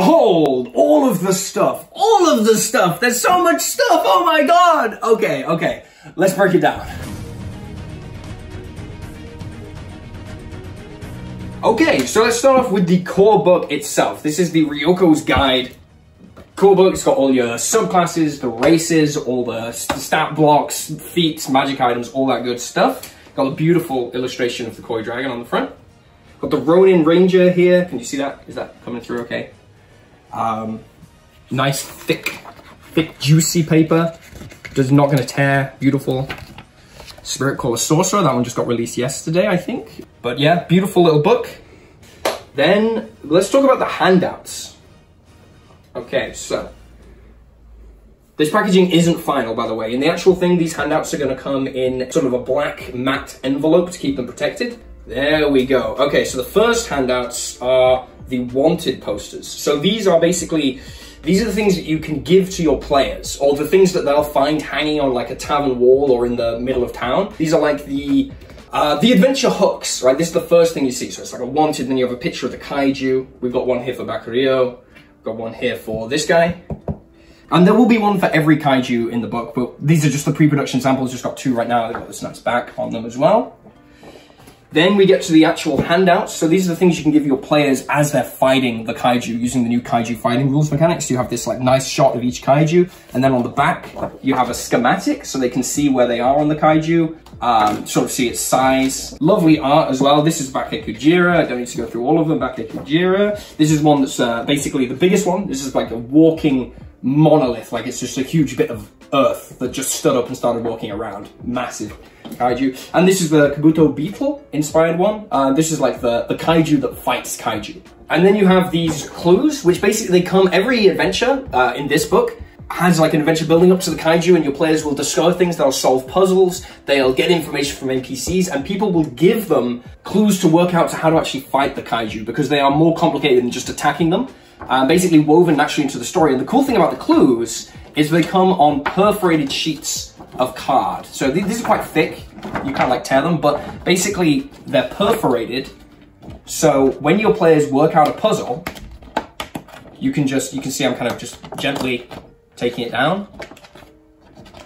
behold, all of the stuff, all of the stuff. There's so much stuff. Oh my god. Okay, okay. Let's break it down. Okay, so let's start off with the core book itself. This is the Ryoko's Guide core book. It's got all your subclasses, the races, all the stat blocks, feats, magic items, all that good stuff. Got a beautiful illustration of the Koi Dragon on the front. Got the Ronin Ranger here. Can you see that? Is that coming through okay? Um, nice, thick, thick, juicy paper. Does not to tear. Beautiful. Spirit Caller Sorcerer. That one just got released yesterday, I think. But yeah, beautiful little book. Then let's talk about the handouts. Okay, so this packaging isn't final, by the way. In the actual thing, these handouts are to come in sort of a black matte envelope to keep them protected. There we go. Okay, so the first handouts are the wanted posters. So these are basically these are the things that you can give to your players, or the things that they'll find hanging on like a tavern wall or in the middle of town. These are like the uh, the adventure hooks, right? This is the first thing you see. So it's like a wanted, then you have a picture of the kaiju. We've got one here for Bakuryu. Got one here for this guy. And there will be one for every kaiju in the book, but these are just the pre-production samples. Just got two right now. They've got this nice back on them as well. Then we get to the actual handouts. So these are the things you can give your players as they're fighting the kaiju using the new kaiju fighting rules mechanics. You have this like nice shot of each kaiju. And then on the back, you have a schematic so they can see where they are on the kaiju, um, sort of see its size. Lovely art as well. This is Bake Kujira. I don't need to go through all of them. Bake Kujira. This is one that's uh, basically the biggest one. This is like a walking monolith. Like it's just a huge bit of earth that just stood up and started walking around. Massive kaiju. And this is the Kabuto Beetle inspired one. Uh, this is like the, the kaiju that fights kaiju. And then you have these clues, which basically come every adventure uh, in this book has like an adventure building up to the kaiju and your players will discover things, they'll solve puzzles, they'll get information from NPCs and people will give them clues to work out to how to actually fight the kaiju because they are more complicated than just attacking them. Uh, basically woven naturally into the story. And the cool thing about the clues is they come on perforated sheets of card. So th these are quite thick. You can't like tear them, but basically they're perforated. So when your players work out a puzzle, you can just, you can see I'm kind of just gently taking it down.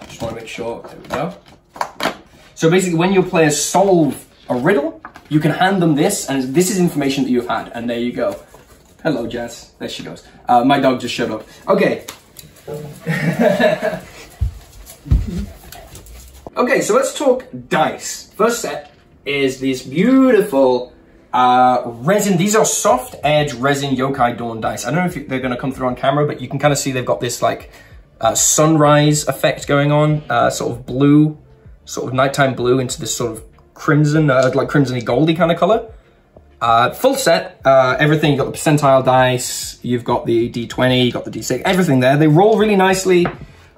Just want to make sure, there we go. So basically when your players solve a riddle, you can hand them this, and this is information that you've had, and there you go. Hello, Jess. There she goes. Uh, my dog just showed up. Okay. Okay, so let's talk dice. First set is these beautiful uh, resin. These are soft edge resin yokai dawn dice. I don't know if they're going to come through on camera, but you can kind of see they've got this like uh, sunrise effect going on, uh, sort of blue, sort of nighttime blue into this sort of crimson, uh, like crimsony goldy kind of color. Uh, full set, uh, everything, you've got the percentile dice, you've got the D20, you've got the D6, everything there. They roll really nicely.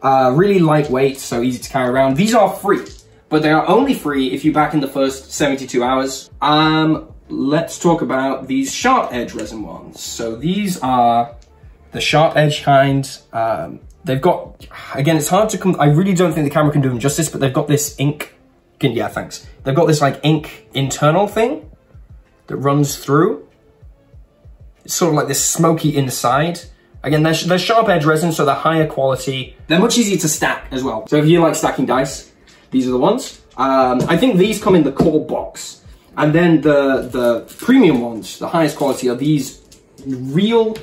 Uh, really lightweight, so easy to carry around. These are free, but they are only free if you back in the first 72 hours. Um, let's talk about these sharp edge resin ones. So these are the sharp edge kind. Um, they've got, again, it's hard to come, I really don't think the camera can do them justice, but they've got this ink, yeah, thanks. They've got this like ink internal thing that runs through. It's sort of like this smoky inside. Again, they're, they're sharp edge resin, so they're higher quality. They're much easier to stack as well. So if you like stacking dice, these are the ones. Um, I think these come in the core box. And then the, the premium ones, the highest quality, are these real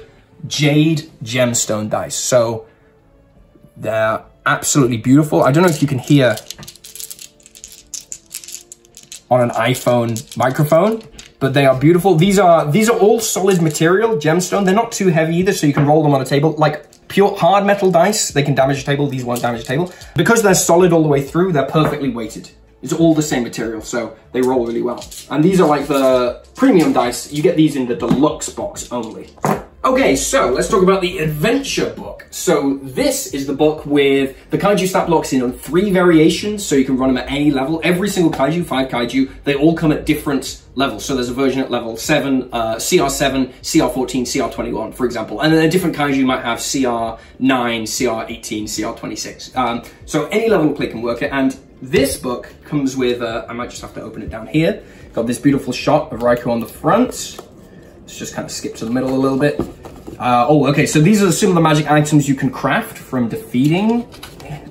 jade gemstone dice. So they're absolutely beautiful. I don't know if you can hear on an iPhone microphone, but they are beautiful. These are these are all solid material, gemstone. They're not too heavy either, so you can roll them on a table. Like pure hard metal dice, they can damage a table. These won't damage a table. Because they're solid all the way through, they're perfectly weighted. It's all the same material, so they roll really well. And these are like the premium dice. You get these in the deluxe box only. Okay, so let's talk about the adventure book. So this is the book with the kaiju stat blocks in on three variations, so you can run them at any level. Every single kaiju, five kaiju, they all come at different levels. So there's a version at level 7, uh, CR7, CR14, CR21, for example. And then a different kaiju might have CR9, CR18, CR26. Um, so any level play can work it. And this book comes with, uh, I might just have to open it down here. Got this beautiful shot of Raikou on the front. Let's just kind of skip to the middle a little bit. Uh, oh, okay, so these are some of the magic items you can craft from defeating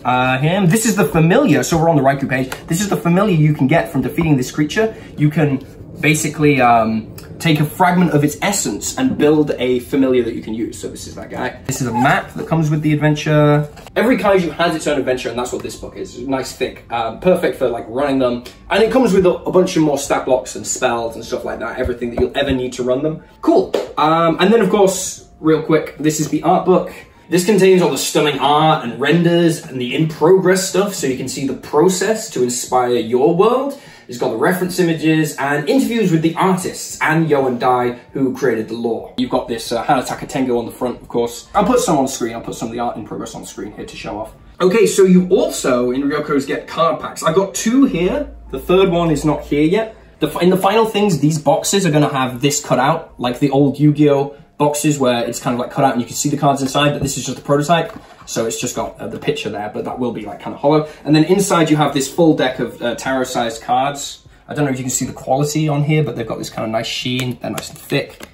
uh, him. This is the familiar, so we're on the Raikou page. This is the familiar you can get from defeating this creature. You can basically um, take a fragment of its essence and build a familiar that you can use. So this is that guy. This is a map that comes with the adventure. Every kaiju has its own adventure, and that's what this book is. Nice, thick, um, perfect for like running them. And it comes with a, a, bunch of more stat blocks and spells and stuff like that. Everything that you'll ever need to run them. Cool. Um, and then of course, real quick, this is the art book. This contains all the stunning art and renders and the in-progress stuff so you can see the process to inspire your world. It's got the reference images and interviews with the artists and Yo and Dai who created the lore. You've got this uh, Hanataka Tengu on the front, of course. I'll put some on screen. I'll put some of the art in progress on screen here to show off. Okay, so you also, in Ryoko's, get card packs. I've got two here. The third one is not here yet. The, in the final things, these boxes are going to have this cut out, like the old Yu-Gi-Oh! Boxes where it's kind of like cut out and you can see the cards inside, but this is just a prototype. So it's just got uh, the picture there, but that will be like kind of hollow. And then inside you have this full deck of uh, tarot-sized cards. I don't know if you can see the quality on here, but they've got this kind of nice sheen. They're nice and thick.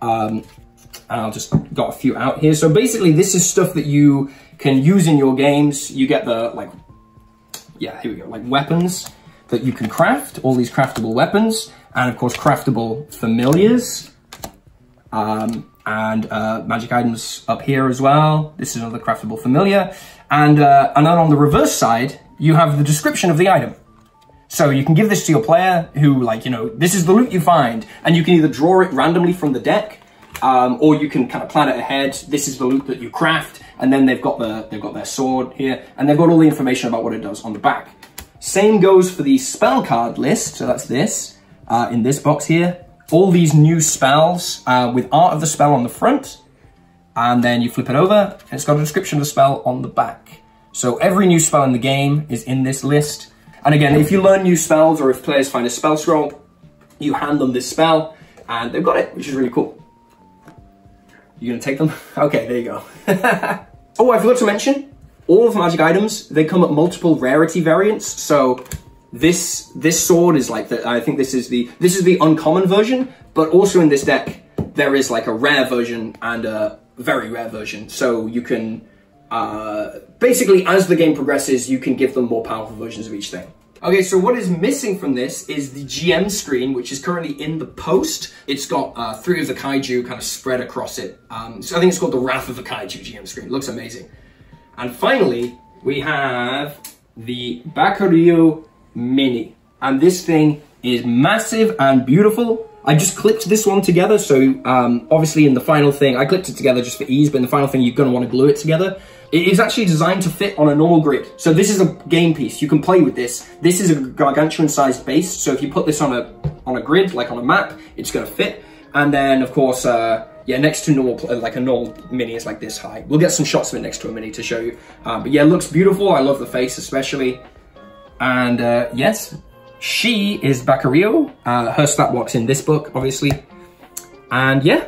Um, and I'll just got a few out here. So basically this is stuff that you can use in your games. You get the like, yeah, here we go, like weapons that you can craft, all these craftable weapons, and of course craftable familiars. Um, and uh, magic items up here as well. This is another craftable familiar. And, uh, and then on the reverse side, you have the description of the item. So you can give this to your player who like, you know, this is the loot you find and you can either draw it randomly from the deck um, or you can kind of plan it ahead. This is the loot that you craft and then they've got the, they've got their sword here and they've got all the information about what it does on the back. Same goes for the spell card list. So that's this uh, in this box here all these new spells uh, with art of the spell on the front, and then you flip it over, and it's got a description of the spell on the back. So every new spell in the game is in this list. And again, if you learn new spells, or if players find a spell scroll, you hand them this spell, and they've got it, which is really cool. You gonna take them? Okay, there you go. oh, I forgot to mention, all of the magic items, they come at multiple rarity variants. So this this sword is like I think this is the this is the uncommon version, but also in this deck there is like a rare version and a very rare version. So you can uh, basically as the game progresses, you can give them more powerful versions of each thing. Okay, so what is missing from this is the GM screen, which is currently in the post. It's got uh, three of the kaiju kind of spread across it. Um, so I think it's called the Wrath of the Kaiju GM screen. It looks amazing. And finally, we have the Bakuryu Mini. And this thing is massive and beautiful. I just clipped this one together, so um, obviously in the final thing, I clipped it together just for ease, but in the final thing, you're gonna wanna glue it together. It is actually designed to fit on a normal grid. So this is a game piece, you can play with this. This is a gargantuan sized base, so if you put this on a on a grid, like on a map, it's gonna fit. And then of course, uh, yeah, next to normal, like a normal mini is like this high. We'll get some shots of it next to a mini to show you. Um, but yeah, it looks beautiful. I love the face especially. And uh, yes, she is Bakuryu. Uh, her stat block's in this book, obviously. And yeah,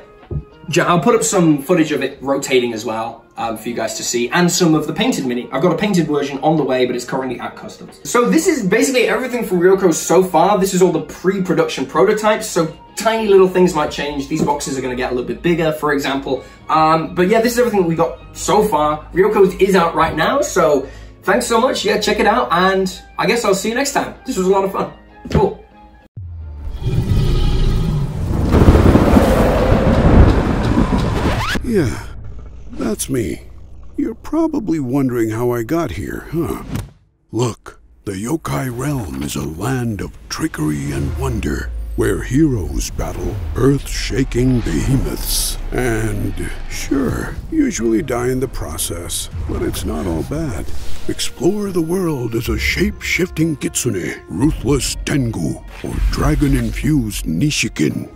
I'll put up some footage of it rotating as well um, for you guys to see, and some of the painted mini. I've got a painted version on the way, but it's currently at customs. So this is basically everything from Ryoko so far. This is all the pre-production prototypes, so tiny little things might change. These boxes are going to get a little bit bigger, for example. Um, but yeah, this is everything we got so far. Ryoko's is out right now, so thanks so much. Yeah, check it out. And I guess I'll see you next time. This was a lot of fun. Cool. Yeah, that's me. You're probably wondering how I got here, huh? Look, the yokai realm is a land of trickery and wonder where heroes battle earth-shaking behemoths. And, sure, usually die in the process, but it's not all bad. Explore the world as a shape-shifting kitsune, ruthless tengu, or dragon-infused nishikin.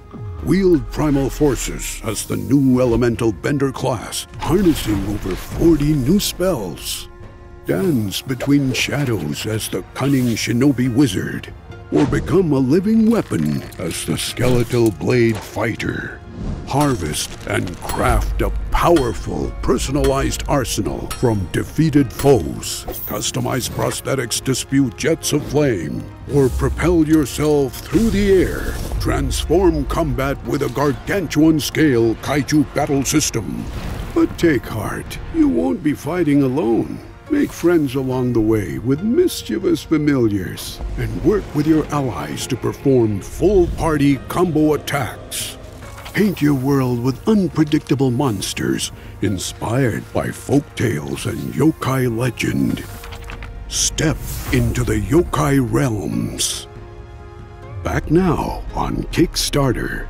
Wield primal forces as the new elemental bender class, harnessing over 40 new spells. Dance between shadows as the cunning shinobi wizard, or become a living weapon as the skeletal blade fighter. Harvest and craft a powerful, personalized arsenal from defeated foes. Customize prosthetics to spew jets of flame, or propel yourself through the air. Transform combat with a gargantuan scale kaiju battle system. But take heart, you won't be fighting alone. Make friends along the way with mischievous familiars, and work with your allies to perform full party combo attacks. Paint your world with unpredictable monsters inspired by folk tales and yokai legend. Step into the yokai realms. Back now on Kickstarter.